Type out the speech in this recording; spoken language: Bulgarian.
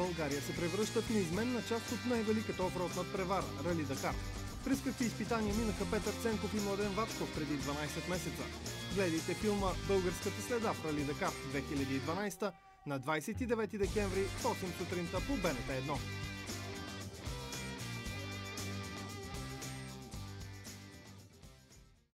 България се превръща в неизменна част от най-великата офроуд над превара – Рали Дакар. През какви изпитания минаха Петър Ценков и Младен Вацков преди 12 месеца? Гледайте филма «Българската следа в Рали Дакар 2012» на 29 декември в 8 сутринта по БНТ 1.